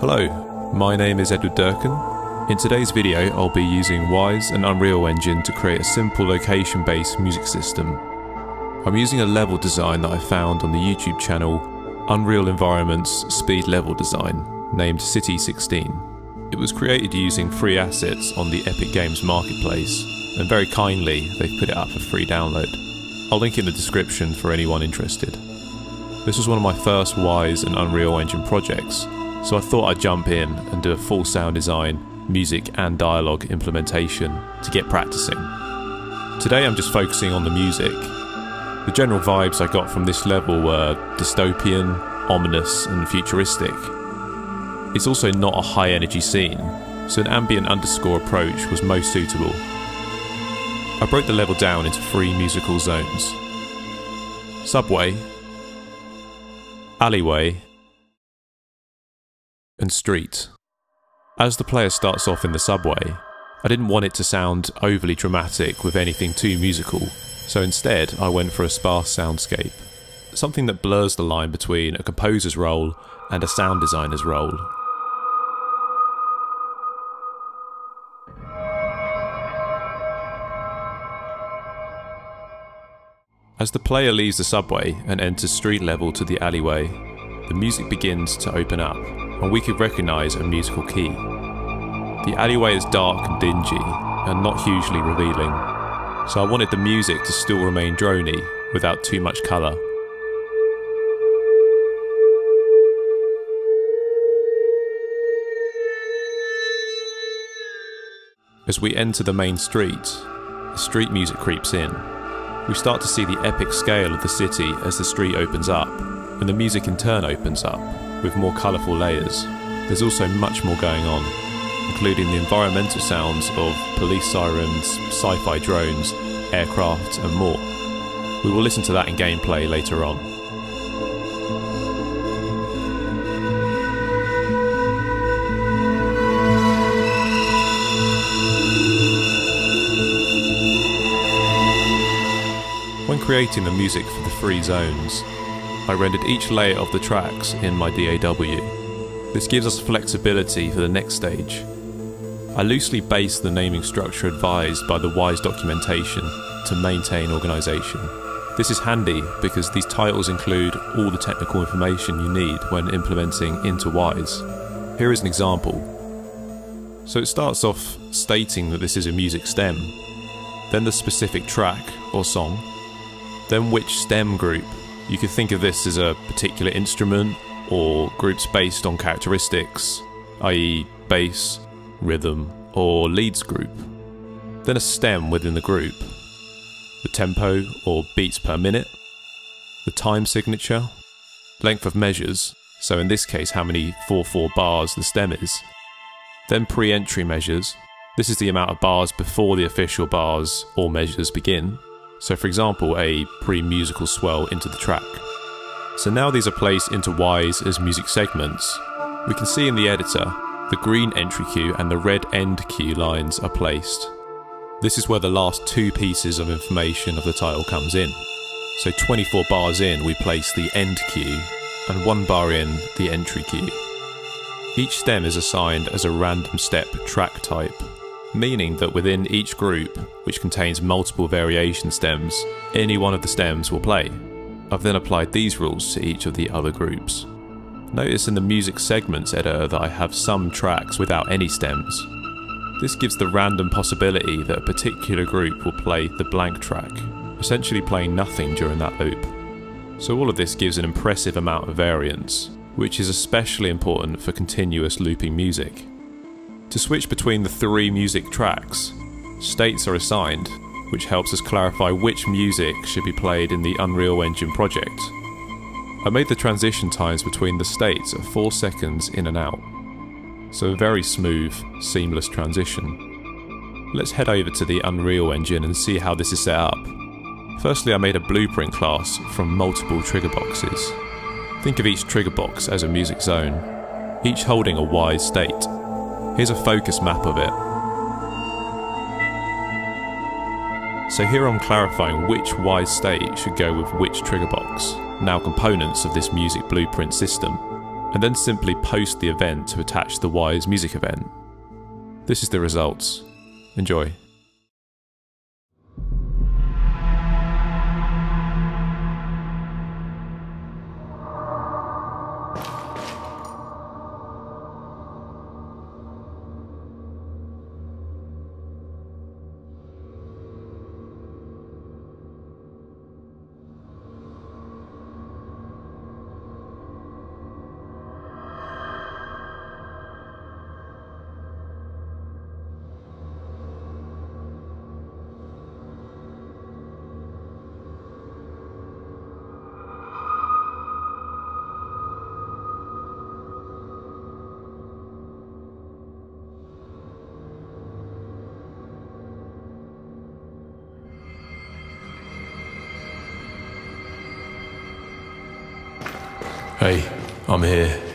Hello, my name is Edward Durcan. In today's video, I'll be using Wwise and Unreal Engine to create a simple location-based music system. I'm using a level design that I found on the YouTube channel Unreal Environments Speed Level Design, named City 16. It was created using free assets on the Epic Games Marketplace, and very kindly, they've put it up for free download. I'll link in the description for anyone interested. This was one of my first Wwise and Unreal Engine projects, so I thought I'd jump in and do a full sound design, music and dialogue implementation to get practicing. Today I'm just focusing on the music. The general vibes I got from this level were dystopian, ominous and futuristic. It's also not a high energy scene, so an ambient underscore approach was most suitable. I broke the level down into three musical zones. Subway, alleyway, and street. As the player starts off in the subway, I didn't want it to sound overly dramatic with anything too musical, so instead I went for a sparse soundscape. Something that blurs the line between a composer's role and a sound designer's role. As the player leaves the subway and enters street level to the alleyway, the music begins to open up, and we could recognise a musical key. The alleyway is dark and dingy, and not hugely revealing, so I wanted the music to still remain drony without too much colour. As we enter the main street, the street music creeps in. We start to see the epic scale of the city as the street opens up, and the music in turn opens up, with more colourful layers. There's also much more going on, including the environmental sounds of police sirens, sci fi drones, aircraft, and more. We will listen to that in gameplay later on. When creating the music for the three zones, I rendered each layer of the tracks in my DAW. This gives us flexibility for the next stage. I loosely based the naming structure advised by the Wwise documentation to maintain organisation. This is handy because these titles include all the technical information you need when implementing into Wwise. Here is an example. So it starts off stating that this is a music stem, then the specific track or song, then which stem group. You could think of this as a particular instrument or groups based on characteristics, i.e., bass, rhythm, or leads group. Then a stem within the group, the tempo or beats per minute, the time signature, length of measures, so in this case how many 4-4 bars the stem is, then pre-entry measures, this is the amount of bars before the official bars or measures begin, so for example, a pre-musical swell into the track. So now these are placed into Wwise as music segments. We can see in the editor, the green entry cue and the red end cue lines are placed. This is where the last two pieces of information of the title comes in. So 24 bars in, we place the end cue, and one bar in, the entry cue. Each stem is assigned as a random step track type, meaning that within each group, which contains multiple variation stems, any one of the stems will play. I've then applied these rules to each of the other groups. Notice in the music segments editor that I have some tracks without any stems. This gives the random possibility that a particular group will play the blank track, essentially playing nothing during that loop. So all of this gives an impressive amount of variance, which is especially important for continuous looping music. To switch between the three music tracks, states are assigned, which helps us clarify which music should be played in the Unreal Engine project. I made the transition times between the states at 4 seconds in and out, so a very smooth, seamless transition. Let's head over to the Unreal Engine and see how this is set up. Firstly, I made a blueprint class from multiple trigger boxes. Think of each trigger box as a music zone, each holding a Wwise state. Here's a focus map of it. So here I'm clarifying which Wwise state should go with which trigger box, now components of this music blueprint system, and then simply post the event to attach the Wwise music event. This is the results. Enjoy. Hey, I'm here.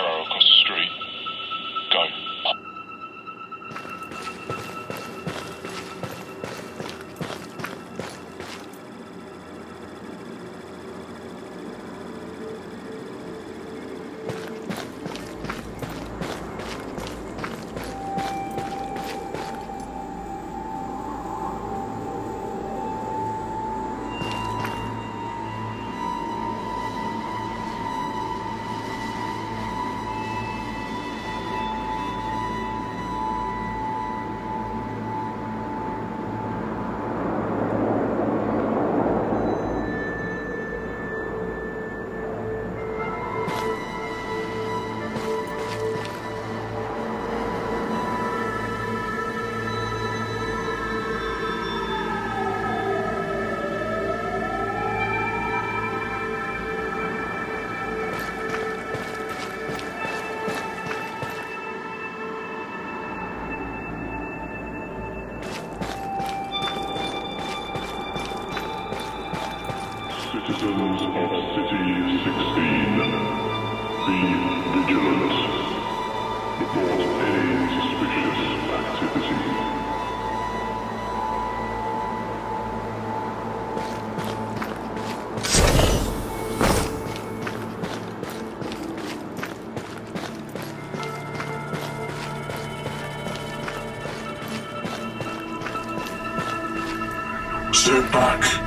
arrow across the street. Go. Citizens of City 16, be vigilant. Report any suspicious activity. Sit back.